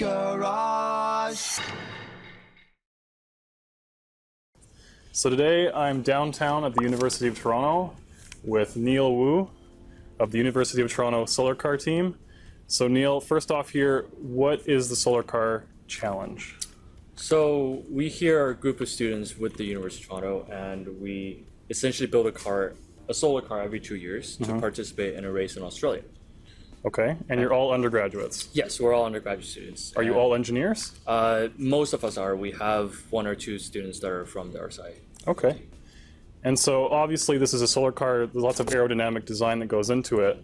Garage. So today I'm downtown at the University of Toronto with Neil Wu of the University of Toronto Solar Car team. So Neil, first off here, what is the Solar Car Challenge? So we here are a group of students with the University of Toronto, and we essentially build a car, a solar car, every two years to mm-hmm. participate in a race in Australia. Okay, and you're all undergraduates. Yes, we're all undergraduate students. Are you all engineers? Uh, most of us are. We have one or two students that are from the RSI. Okay. And so obviously this is a solar car, there's lots of aerodynamic design that goes into it.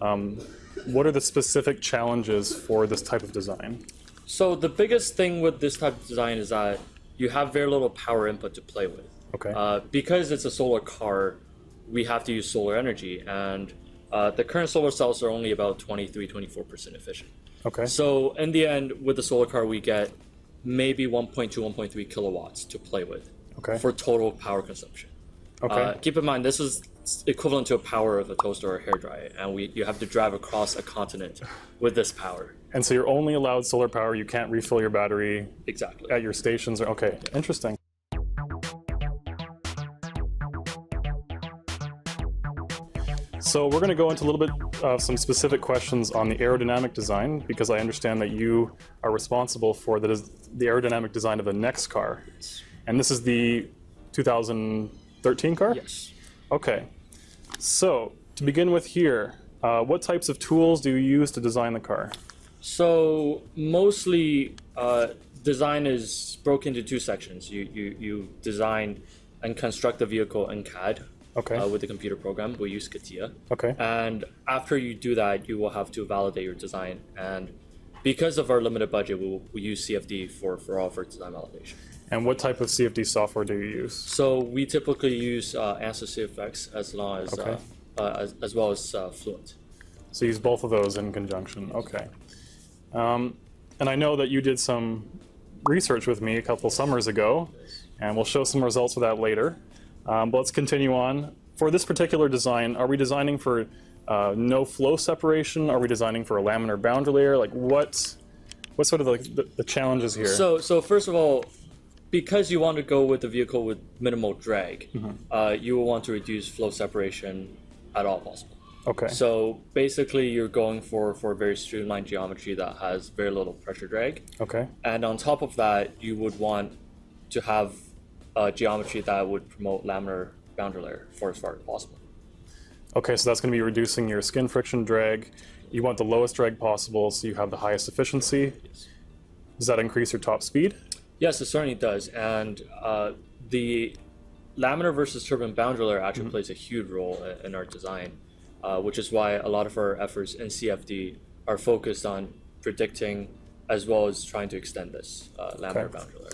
Um, what are the specific challenges for this type of design? So the biggest thing with this type of design is that you have very little power input to play with. Okay. Uh, because it's a solar car, we have to use solar energy, and uh, the current solar cells are only about 23, 24% efficient. okay. So in the end, with the solar car, we get maybe 1.2, 1.3 kilowatts to play with Okay. for total power consumption. okay. Uh, keep in mind, this is equivalent to a power of a toaster or a hairdryer, and we you have to drive across a continent with this power. and so you're only allowed solar power, you can't refill your battery Exactly. at your stations. Or, okay, interesting. So we're going to go into a little bit of some specific questions on the aerodynamic design because I understand that you are responsible for the, the aerodynamic design of the next car. And this is the 2013 car? Yes. Okay. So to begin with here, uh, what types of tools do you use to design the car? So mostly, uh, design is broken into two sections. You you you design and construct the vehicle in CAD. Okay. Uh, with the computer program, we use CATIA. Okay. And after you do that, you will have to validate your design. And because of our limited budget, we, will, we use CFD for, for all of our design validation. And what type of CFD software do you use? So we typically use uh, ANSYS CFX as long as, Okay. uh, uh, as, as well as uh, Fluent. So use both of those in conjunction. Okay. Um, and I know that you did some research with me a couple summers ago, and we'll show some results of that later. Um, but let's continue on. For this particular design, are we designing for uh, no flow separation? Are we designing for a laminar boundary layer? Like what? What sort of like the, the challenges here? So, so first of all, because you want to go with a vehicle with minimal drag, Mm-hmm. uh, you will want to reduce flow separation at all possible. okay. So basically, you're going for for a very streamlined geometry that has very little pressure drag. okay. And on top of that, you would want to have a geometry that would promote laminar boundary layer for as far as possible. Okay, so that's going to be reducing your skin friction drag. You want the lowest drag possible, so you have the highest efficiency. Does that increase your top speed? Yes, it certainly does. And uh, the laminar versus turbulent boundary layer actually Mm-hmm. plays a huge role in our design, uh, which is why a lot of our efforts in CFD are focused on predicting as well as trying to extend this uh, laminar Okay. boundary layer.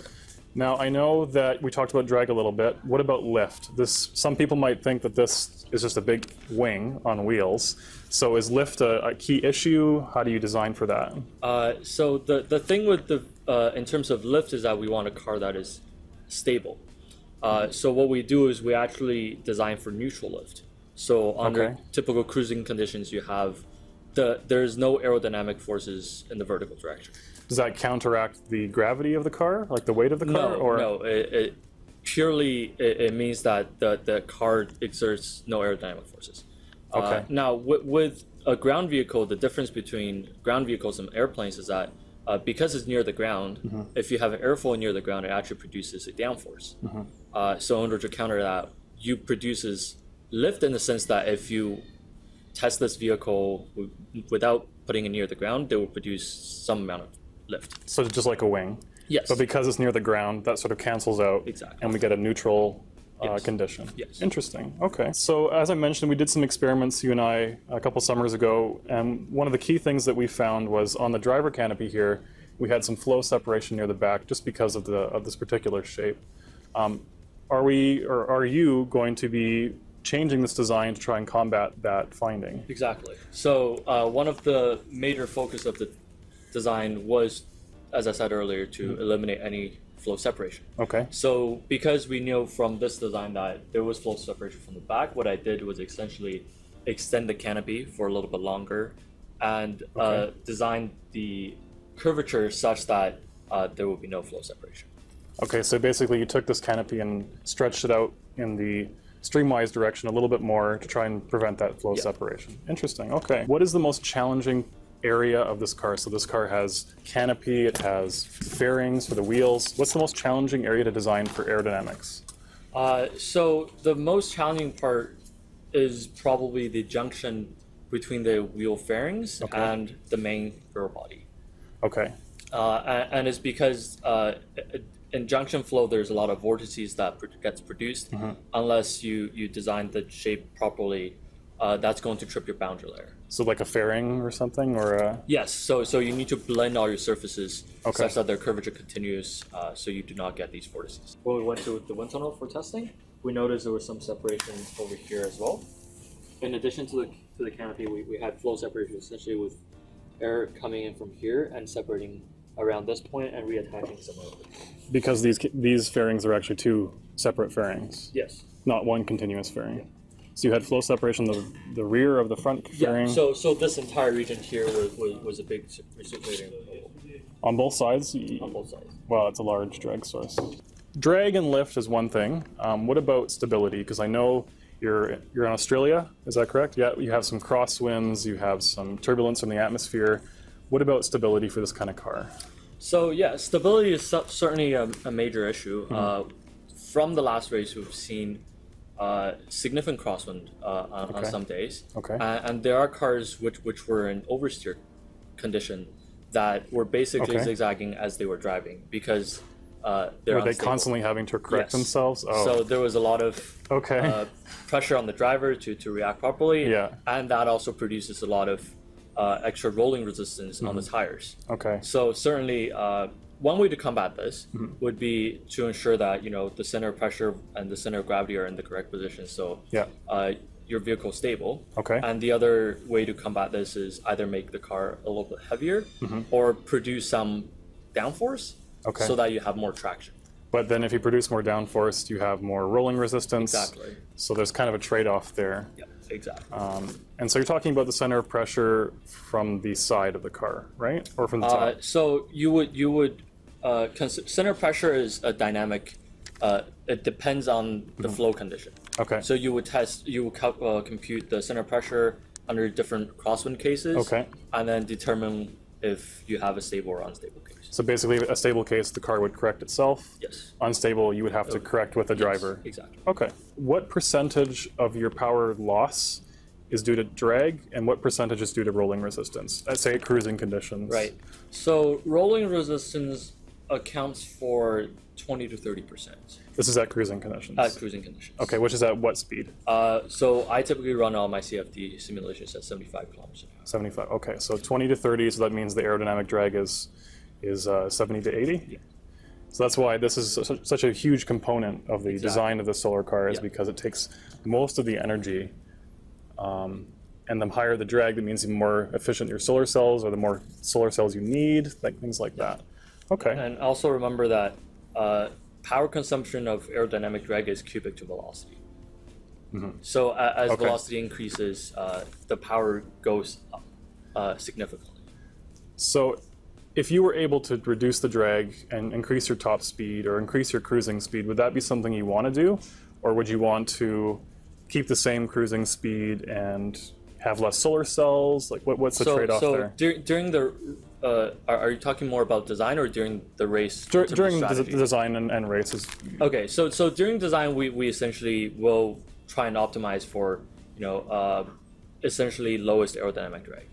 Now, I know that we talked about drag a little bit. What about lift? This some people might think that this is just a big wing on wheels. So is lift a, a key issue? How do you design for that? Uh, so the the thing with the uh, in terms of lift is that we want a car that is stable. Uh, so what we do is we actually design for neutral lift. So under Okay. typical cruising conditions, you have the there's no aerodynamic forces in the vertical direction. Does that counteract the gravity of the car, like the weight of the car? No, or no, it, it purely it, it means that the the car exerts no aerodynamic forces. Uh, Okay. now with, with a ground vehicle, the difference between ground vehicles and airplanes is that uh, because it's near the ground, Mm-hmm. if you have an airfoil near the ground, it actually produces a downforce. Mm-hmm. Uh, so in order to counter that, you produces lift in the sense that if you test this vehicle w- without putting it near the ground, they will produce some amount of lift. so just like a wing? Yes. But because it's near the ground, that sort of cancels out, Exactly. and we get a neutral uh, Yes. condition. Yes. Interesting. Okay. So as I mentioned, we did some experiments, you and I, a couple summers ago, and one of the key things that we found was on the driver canopy here, we had some flow separation near the back, just because of the of this particular shape. Um, are we, or are you, going to be changing this design to try and combat that finding? Exactly. So uh, one of the major focus of the design was, as I said earlier, to eliminate any flow separation. Okay. So because we knew from this design that there was flow separation from the back, what I did was essentially extend the canopy for a little bit longer and uh, design the curvature such that uh, there will be no flow separation. Okay, so basically you took this canopy and stretched it out in the streamwise direction a little bit more to try and prevent that flow separation. Interesting. Okay. What is the most challenging area of this car? So this car has canopy, it has fairings for the wheels. What's the most challenging area to design for aerodynamics? Uh, so the most challenging part is probably the junction between the wheel fairings and the main rear body. Okay. Uh, and, and it's because uh, in junction flow, there's a lot of vortices that pr- gets produced. Unless you you design the shape properly, uh, that's going to trip your boundary layer. So like a fairing or something or a Yes, so so you need to blend all your surfaces Okay. such that their curvature continues, uh, so you do not get these vortices. When we went to the wind tunnel for testing, we noticed there was some separation over here as well. In addition to the to the canopy, we, we had flow separation essentially with air coming in from here and separating around this point and reattaching somewhere. because these these fairings are actually two separate fairings, Yes. not one continuous fairing. So you had flow separation the the rear of the front fairing Yeah. So so this entire region here was, was, was a big recirculating hole on both sides. Y- on both sides. Wow, it's a large drag source. Drag and lift is one thing. Um, what about stability? Because I know you're you're in Australia. Is that correct? Yeah. You have some crosswinds. You have some turbulence in the atmosphere. What about stability for this kind of car? So yeah, stability is cer- certainly a, a major issue. Mm-hmm. Uh, from the last race, we've seen uh, significant crosswind uh, on, on some days, Okay. uh, and there are cars which which were in oversteer condition that were basically Okay. zigzagging as they were driving because uh, they're Were they constantly having to correct Yes. themselves? Oh, So there was a lot of okay. uh, pressure on the driver to, to react properly. Yeah. And that also produces a lot of uh, extra rolling resistance on the Mm-hmm. tires. okay. So certainly, uh, one way to combat this Mm-hmm. would be to ensure that you know the center of pressure and the center of gravity are in the correct position. So Yeah. uh, your vehicle stable. Okay. And the other way to combat this is either make the car a little bit heavier or produce some downforce Mm-hmm. Okay. so that you have more traction. But then if you produce more downforce, you have more rolling resistance. Exactly. So there's kind of a trade-off there. Yeah. Exactly. Um, and so you're talking about the center of pressure from the side of the car, right? Or from the top? Uh, so you would you would uh, center pressure is a dynamic. Uh, it depends on the flow condition. okay. So you would test, you would cal- uh, compute the center pressure under different crosswind cases. Okay. And then determine if you have a stable or unstable case. So basically, a stable case, the car would correct itself. Yes. Unstable, you would have to correct with the driver. Exactly. Okay. What percentage of your power loss is due to drag, and what percentage is due to rolling resistance? Let's say at cruising conditions. Right. So rolling resistance accounts for 20 to 30 percent This is at cruising conditions. at cruising conditions. okay, which is at what speed? Uh, so I typically run all my CFD simulations at 75 kilometers an hour. 75. Okay, so 20 to 30, so that means the aerodynamic drag is is uh, 70 to 80. Yeah. So that's why this is su- such a huge component of the Exactly. design of the solar car is Yeah. because it takes most of the energy. Um, and the higher the drag, that means the more efficient your solar cells, or the more solar cells you need, like things like that. Okay. And also remember that uh, power consumption of aerodynamic drag is cubic to velocity. So a- as Mm-hmm. Okay. velocity increases, uh, the power goes up uh, significantly. So, if you were able to reduce the drag and increase your top speed or increase your cruising speed, would that be something you want to do, or would you want to keep the same cruising speed and have less solar cells? Like, what, what's the so trade-off so there? dur- during the uh, are, are you talking more about design or during the race? Dur- during the, the design and, and races, Okay, so so during design, we, we essentially will try and optimize for you know uh, essentially lowest aerodynamic drag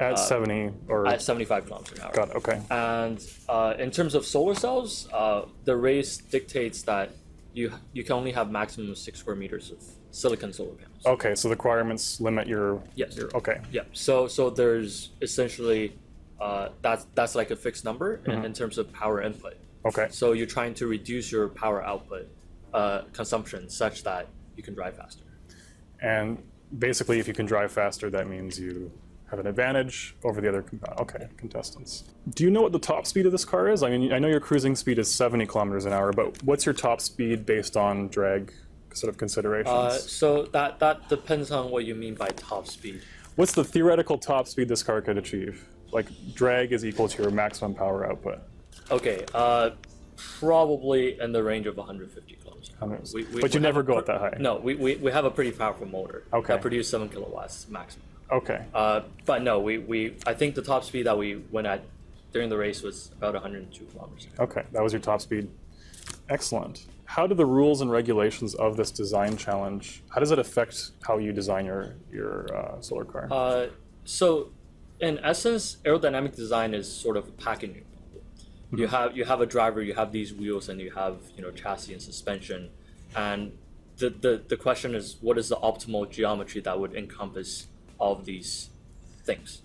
at 70 or Uh, at 75 kilometers an hour. got it, okay, And uh, in terms of solar cells, uh, the race dictates that you you can only have maximum of six square meters of silicon solar panels. okay. So the requirements limit your Yes. your okay, Yeah. So so there's essentially uh, that's that's like a fixed number in, in terms of power input. okay, So you're trying to reduce your power output uh, consumption such that you can drive faster. and basically, if you can drive faster, that means you have an advantage over the other okay contestants. Do you know what the top speed of this car is? I mean, I know your cruising speed is 70 kilometers an hour, but what's your top speed based on drag sort of considerations? Uh, so that that depends on what you mean by top speed. what's the theoretical top speed this car could achieve? like drag is equal to your maximum power output. Okay, uh, probably in the range of 150 kilometers. We- we- but you we never go at that high. No, we, we, we have a pretty powerful motor Okay. that produces seven kilowatts maximum. Okay. Uh, but no, we, we I think the top speed that we went at during the race was about 102 kilometers. Okay, that was your top speed. Excellent. How do the rules and regulations of this design challenge? How does it affect how you design your your uh, solar car? Uh, so, in essence, aerodynamic design is sort of a packaging problem. You have you have a driver, you have these wheels, and you have you know chassis and suspension, and the the, the question is what is the optimal geometry that would encompass of these things?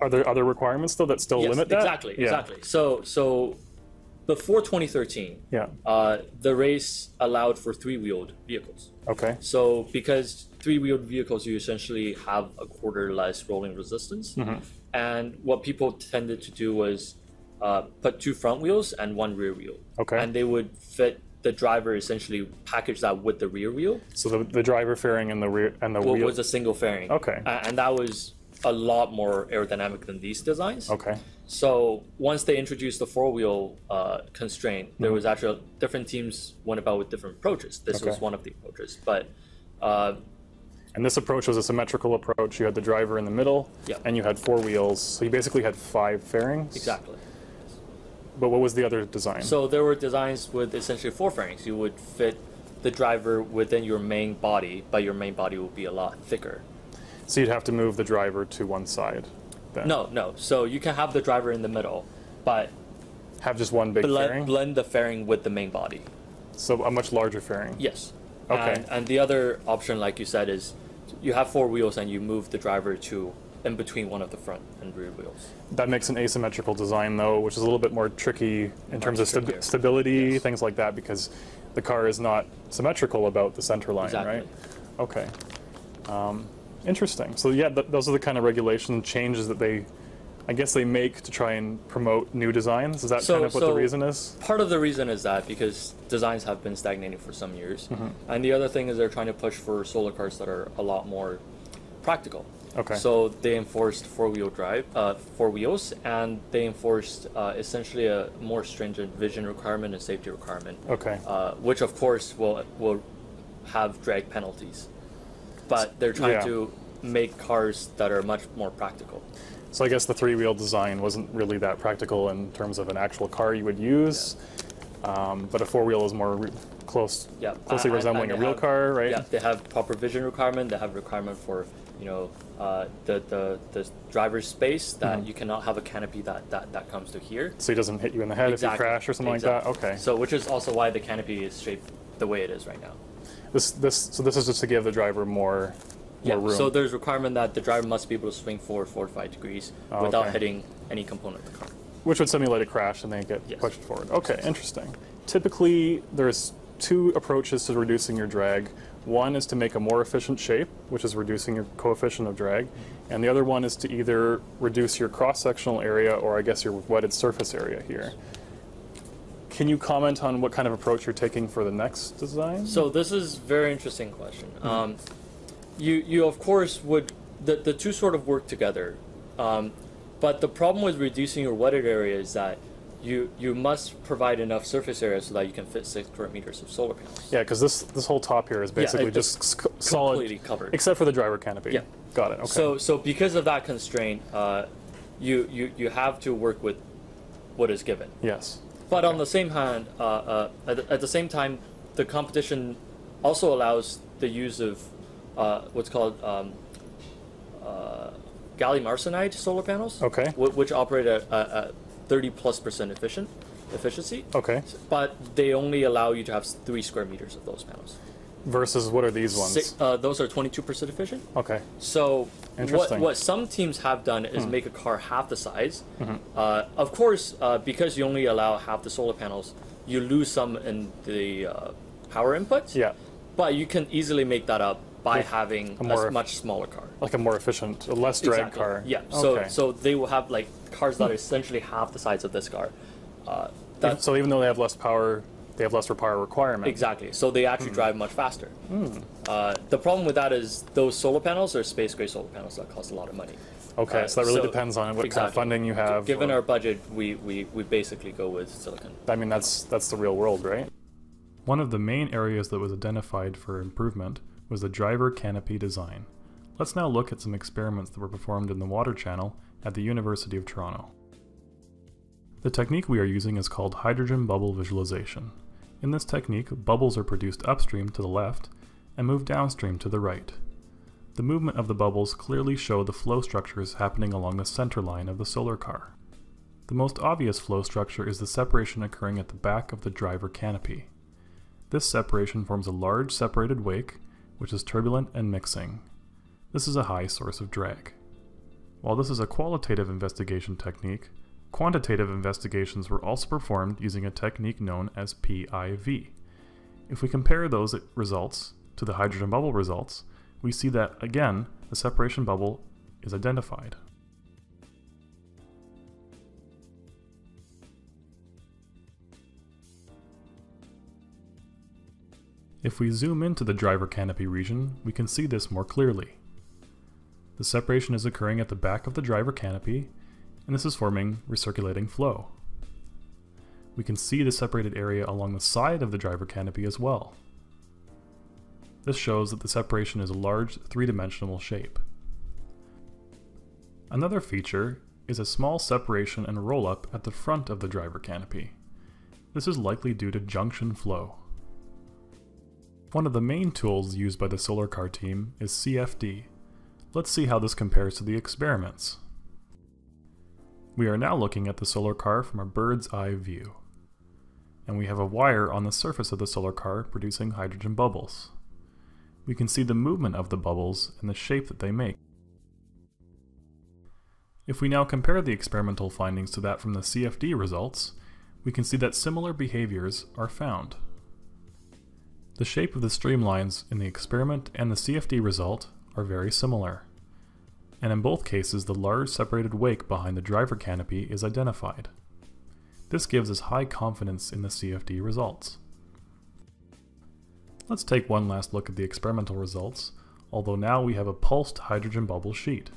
Are there other requirements though that still Yes, limit that? exactly, Yeah. exactly. So so before 2013, Yeah. uh, the race allowed for three-wheeled vehicles. Okay. So because three-wheeled vehicles, you essentially have a quarter less rolling resistance, Mm-hmm. and what people tended to do was uh, put two front wheels and one rear wheel. Okay. And they would fit the driver essentially packaged that with the rear wheel, So the, the driver fairing and the rear and the what wheel. was a single fairing. Okay. A- and that was a lot more aerodynamic than these designs. okay. So once they introduced the four wheel uh, constraint, Mm-hmm. there was actually different teams went about with different approaches. This was one of the approaches, but uh, And this approach was a symmetrical approach. You had the driver in the middle, Yeah. and you had four wheels. So you basically had five fairings. exactly. But what was the other design? So there were designs with essentially four fairings. You would fit the driver within your main body, but your main body would be a lot thicker. So you'd have to move the driver to one side. Then. No, no. So you can have the driver in the middle, but Have just one big blend, fairing. blend the fairing with the main body. So a much larger fairing. Yes. Okay. And, and the other option, like you said, is you have four wheels and you move the driver to in between one of the front and rear wheels. That makes an asymmetrical design though, which is a little bit more tricky in terms of sta- stability, Yes. things like that, because the car is not symmetrical about the center line, Exactly. right? Okay. Um, interesting. So yeah, th- those are the kind of regulation changes that they, I guess they make to try and promote new designs. Is that So- kind of what the reason is? Part of the reason is that because designs have been stagnating for some years, Mm-hmm. and the other thing is they're trying to push for solar cars that are a lot more practical. Okay. So they enforced four-wheel drive, uh, four wheels, and they enforced uh, essentially a more stringent vision requirement and safety requirement. Okay. Uh, which of course will will have drag penalties, but they're trying Yeah. to make cars that are much more practical. So I guess the three-wheel design wasn't really that practical in terms of an actual car you would use, um, but a four-wheel is more re- close, Yeah, closely resembling a real have- car, right? Yeah, they have proper vision requirement. They have requirement for you know uh, the, the the driver's space that Mm-hmm. you cannot have a canopy that, that that comes to here. So he doesn't hit you in the head if you crash or something like that. Okay. So which is also why the canopy is shaped the way it is right now. This this so this is just to give the driver more Yeah. more room. So there's requirement that the driver must be able to swing forward 45 degrees Oh, without okay. hitting any component of the car. which would simulate a crash and then get Yes. pushed forward. Okay, interesting. Typically, there's two approaches to reducing your drag. One is to make a more efficient shape, which is reducing your coefficient of drag, and the other one is to either reduce your cross-sectional area or I guess your wetted surface area here. Can you comment on what kind of approach you're taking for the next design? So this is very interesting question. Um, you you of course would the the two sort of work together, um, but the problem with reducing your wetted area is that you you must provide enough surface area so that you can fit six square meters of solar panels. yeah, because this this whole top here is basically it just solid, completely covered. except for the driver canopy. Yeah. got it. Okay. So so because of that constraint, uh, you you you have to work with what is given. yes. But on the same hand, uh, uh, at, the, at the same time, the competition also allows the use of uh, what's called um, uh, gallium arsenide solar panels. Okay. wh- which operate at, at, at 30 plus percent efficient efficiency. Okay. But they only allow you to have three square meters of those panels. Versus what are these ones? Six, uh, those are 22 percent efficient. Okay. So what, Interesting. Hmm. what some teams have done is make a car half the size. Mm-hmm. Uh, of course, uh, because you only allow half the solar panels, you lose some in the uh, power inputs. Yeah. But you can easily make that up by With having a a, much smaller car. Like a more efficient, a less drag Exactly. car. Yeah. So Okay. so they will have like cars that are essentially half the size of this car. Uh, that, so even though they have less power, they have less power requirement. Exactly. So they actually drive much faster. Uh, the problem with that is those solar panels are space grade solar panels that cost a lot of money. Okay, Uh, so that really so- depends on what kind of funding you have. Given or- our budget, we, we, we basically go with silicon. I mean, that's that's the real world, right? One of the main areas that was identified for improvement was the driver canopy design. Let's now look at some experiments that were performed in the water channel at the University of Toronto. The technique we are using is called hydrogen bubble visualization. In this technique, bubbles are produced upstream to the left and move downstream to the right. The movement of the bubbles clearly show the flow structures happening along the center line of the solar car. The most obvious flow structure is the separation occurring at the back of the driver canopy. This separation forms a large separated wake, which is turbulent and mixing. This is a high source of drag. While this is a qualitative investigation technique, quantitative investigations were also performed using a technique known as PIV. If we compare those results to the hydrogen bubble results, we see that, again, the separation bubble is identified. If we zoom into the driver canopy region, we can see this more clearly. The separation is occurring at the back of the driver canopy, and this is forming recirculating flow. We can see the separated area along the side of the driver canopy as well. This shows that the separation is a large three-dimensional shape. Another feature is a small separation and roll-up at the front of the driver canopy. This is likely due to junction flow. One of the main tools used by the solar car team is CFD. Let's see how this compares to the experiments. We are now looking at the solar car from a bird's eye view. And we have a wire on the surface of the solar car producing hydrogen bubbles. We can see the movement of the bubbles and the shape that they make. If we now compare the experimental findings to that from the CFD results, we can see that similar behaviors are found. The shape of the streamlines in the experiment and the CFD result are very similar. And in both cases, the large separated wake behind the driver canopy is identified. This gives us high confidence in the CFD results. Let's take one last look at the experimental results, although now we have a pulsed hydrogen bubble sheet.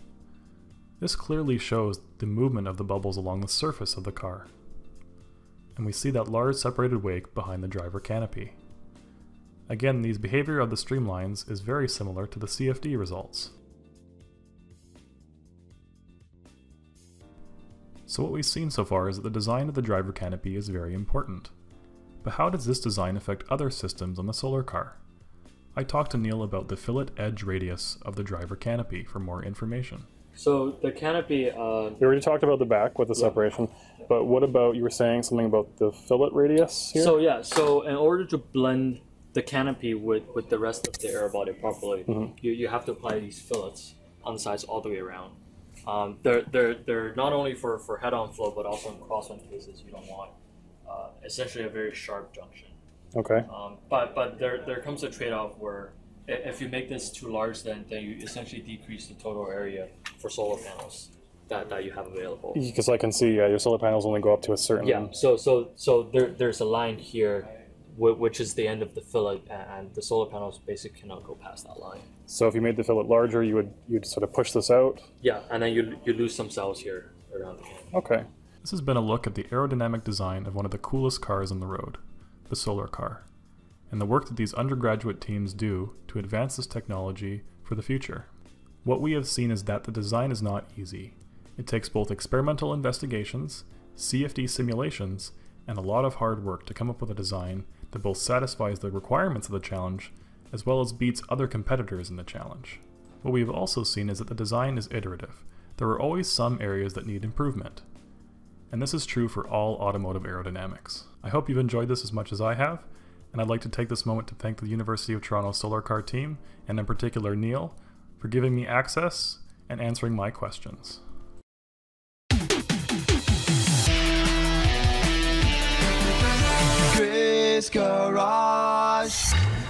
This clearly shows the movement of the bubbles along the surface of the car. And we see that large separated wake behind the driver canopy. Again, these behavior of the streamlines is very similar to the CFD results. So what we've seen so far is that the design of the driver canopy is very important. But how does this design affect other systems on the solar car? I talked to Neil about the fillet edge radius of the driver canopy for more information. So the canopy, uh, We already talked about the back with the separation, but what about you were saying something about the fillet radius here? so yeah, so in order to blend the canopy with, with the rest of the air body properly, you, you have to apply these fillets on the sides all the way around. Um, they're, they're, they're not only for, for head-on flow, but also in crosswind cases, you don't want uh, essentially a very sharp junction. okay. Um, but but there, there comes a trade-off where if you make this too large, then, then you essentially decrease the total area for solar panels that, that you have available. Because I can see yeah, your solar panels only go up to a certain. Yeah. So so so there there's a line here, which is the end of the fillet, and the solar panels basically cannot go past that line. So if you made the fillet larger, you would you'd sort of push this out. Yeah, and then you you lose some cells here around the canopy. Okay. This has been a look at the aerodynamic design of one of the coolest cars on the road, the solar car, and the work that these undergraduate teams do to advance this technology for the future. What we have seen is that the design is not easy. It takes both experimental investigations, CFD simulations, and a lot of hard work to come up with a design that both satisfies the requirements of the challenge as well as beats other competitors in the challenge. What we have also seen is that the design is iterative. There are always some areas that need improvement. And this is true for all automotive aerodynamics. I hope you've enjoyed this as much as I have, and I'd like to take this moment to thank the University of Toronto Solar Car team, and in particular Neil, for giving me access and answering my questions. Chris Garage.